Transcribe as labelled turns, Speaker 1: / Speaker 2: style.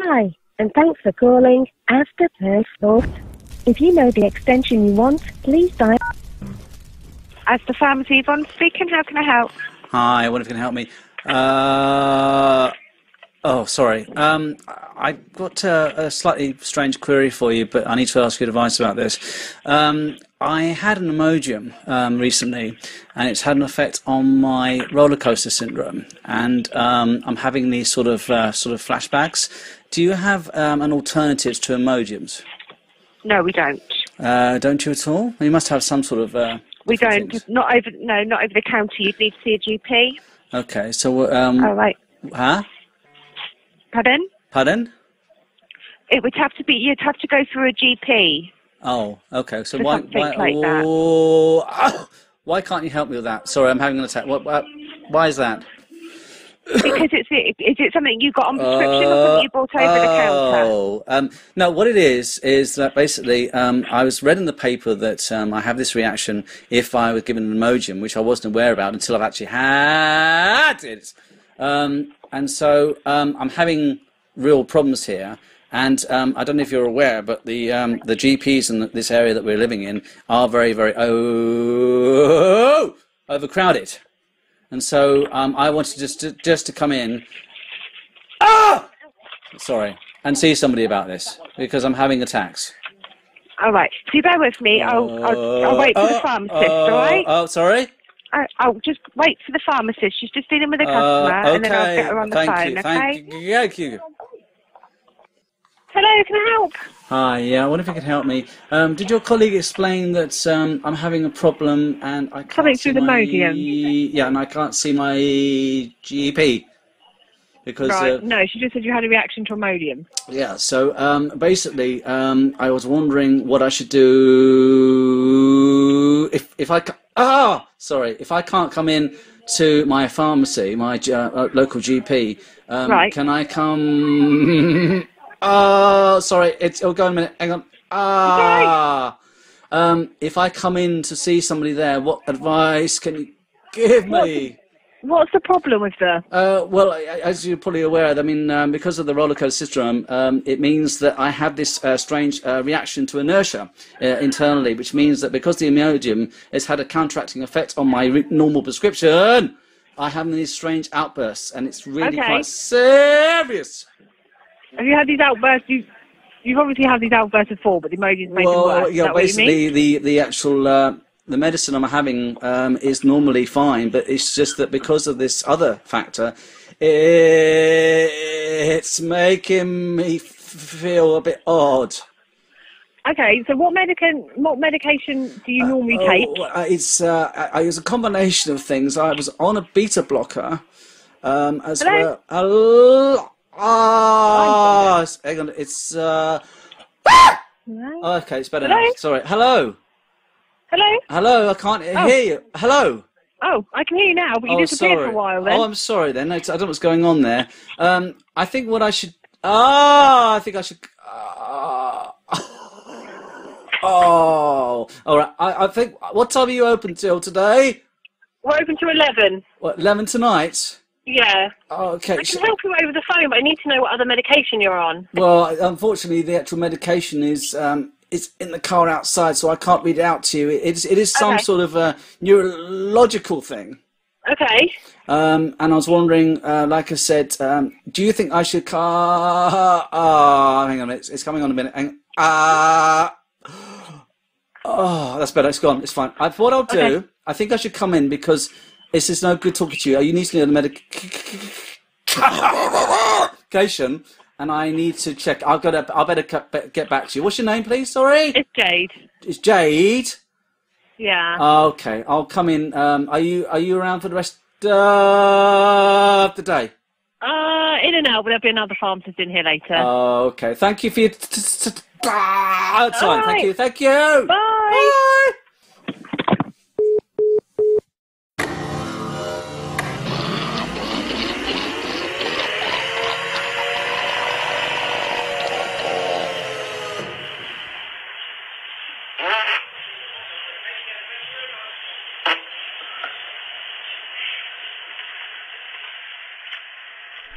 Speaker 1: Hi, and thanks for calling After Thought. If you know the extension you want, please dial.
Speaker 2: Asda pharmacy, Yvonne speaking. How can I help?
Speaker 3: Hi, I wonder if you can help me. Uh, oh, sorry. Um, I've got a, a slightly strange query for you, but I need to ask your advice about this. Um, I had an Imodium um, recently, and it's had an effect on my roller coaster syndrome, and um, I'm having these sort of uh, sort of flashbacks. Do you have um, an alternative to Imodiums?
Speaker 2: No, we don't.
Speaker 3: Uh, don't you at all? You must have some sort of. Uh,
Speaker 2: We don't.
Speaker 3: things.
Speaker 2: Not over. No, not over the counter. You'd need to see a GP.
Speaker 3: Okay, so um,
Speaker 2: Oh right.
Speaker 3: huh?
Speaker 2: Pardon?
Speaker 3: Pardon?
Speaker 2: It would have to be. You'd have to go through a GP.
Speaker 3: Oh, okay. So why why
Speaker 2: like
Speaker 3: oh, ah, why can't you help me with that? Sorry, I'm having an attack. What, what why is that?
Speaker 2: Because it's is it something you got on prescription or something you bought over the counter?
Speaker 3: Oh, um, no. What it is is that basically, um, I was read in the paper that um, I have this reaction if I was given an Imodium, which I wasn't aware about until I've actually had it. Um, and so um, I'm having real problems here. And um, I don't know if you're aware, but the um, the GPs in this area that we're living in are very, very oh, overcrowded. And so um, I wanted just to, just to come in. Ah! Sorry, and see somebody about this because I'm having attacks.
Speaker 2: All right. You bear with me. I'll, I'll, I'll wait for the
Speaker 3: Uh,
Speaker 2: pharmacist.
Speaker 3: uh,
Speaker 2: all right.
Speaker 3: Oh, sorry.
Speaker 2: I, I'll just wait for the pharmacist. She's just dealing with a
Speaker 3: Uh,
Speaker 2: customer,
Speaker 3: okay.
Speaker 2: and then I'll get her on the
Speaker 3: thank
Speaker 2: phone.
Speaker 3: you.
Speaker 2: okay.
Speaker 3: Thank you. Thank you.
Speaker 2: Hello. Can I help?
Speaker 3: Hi. Yeah. I wonder if you could help me. Um, did your colleague explain that um, I'm having a problem and I can't
Speaker 2: Something
Speaker 3: see
Speaker 2: through the
Speaker 3: my,
Speaker 2: Modium.
Speaker 3: Yeah, and I can't see my GP because
Speaker 2: Right.
Speaker 3: uh,
Speaker 2: no, she just said you had a reaction to Imodium.
Speaker 3: Yeah, so um, basically, um, I was wondering what I should do if if I ah sorry if I can't come in to my pharmacy, my uh, local GP. Um,
Speaker 2: Right.
Speaker 3: Can I come? Oh, sorry. It's. Oh, go on a minute. Hang on. Ah. Um, if I come in to see somebody there, what advice can you give me?
Speaker 2: What's the problem with the?
Speaker 3: Uh, well, as you're probably aware, I mean, um, because of the roller coaster syndrome, um, it means that I have this uh, strange uh, reaction to inertia uh, internally, which means that because the Imodium has had a counteracting effect on my re- normal prescription, I have these strange outbursts, and it's really
Speaker 2: Okay.
Speaker 3: quite serious.
Speaker 2: Have you had these outbursts? You, you've obviously had these outbursts before, but the Imodium's made them
Speaker 3: Well,
Speaker 2: worse. Is
Speaker 3: yeah,
Speaker 2: that what you mean?
Speaker 3: basically, the the actual uh, the medicine I'm having um, is normally fine, but it's just that because of this other factor, it's making me feel a bit odd.
Speaker 2: Okay, so what medication? What medication do you normally take?
Speaker 3: Oh, uh, it's uh, I, I- it's a combination of things. I was on a beta blocker, um, as
Speaker 2: Hello?
Speaker 3: well. Hello? Ah, it's- hang on, it's uh,
Speaker 2: Hello?
Speaker 3: okay, it's better
Speaker 2: Hello?
Speaker 3: now. Sorry, hello,
Speaker 2: Hello?
Speaker 3: hello. I can't
Speaker 2: Oh.
Speaker 3: hear you. Hello.
Speaker 2: Oh, I can hear you now, but you
Speaker 3: oh,
Speaker 2: disappeared
Speaker 3: sorry.
Speaker 2: for a while then.
Speaker 3: Oh, I'm sorry then. I don't know what's going on there. Um, I think what I should. Ah, I think I should. ah. oh, all right. I, I think. What time are you open till today?
Speaker 2: We're open to 11.
Speaker 3: What, eleven tonight?
Speaker 2: Yeah.
Speaker 3: Oh, okay.
Speaker 2: I can help you over the phone, but I need to know what other medication you're on.
Speaker 3: Well, unfortunately, the actual medication is um, is in the car outside, so I can't read it out to you. It is it is some
Speaker 2: Okay.
Speaker 3: sort of a neurological thing.
Speaker 2: Okay.
Speaker 3: Um, and I was wondering, uh, like I said, um, do you think I should car? Ah, hang on, it's, it's coming on a minute. Hang Ah, oh, that's better. It's gone. It's fine. I, what I'll do,
Speaker 2: Okay.
Speaker 3: I think I should come in because it's just no good talking to you. You need to know the medication, and I need to check. I've got to. I better get back to you. What's your name, please? Sorry,
Speaker 2: It's Jade.
Speaker 3: it's Jade.
Speaker 2: Yeah.
Speaker 3: Okay, I'll come in. Um, are you are you around for the rest of the day?
Speaker 2: Uh, in and out, but there'll be another pharmacist in here later.
Speaker 3: Okay, thank you for your time. Thank you, thank you.
Speaker 2: Bye.
Speaker 3: Bye.